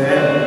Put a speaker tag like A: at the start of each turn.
A: ね。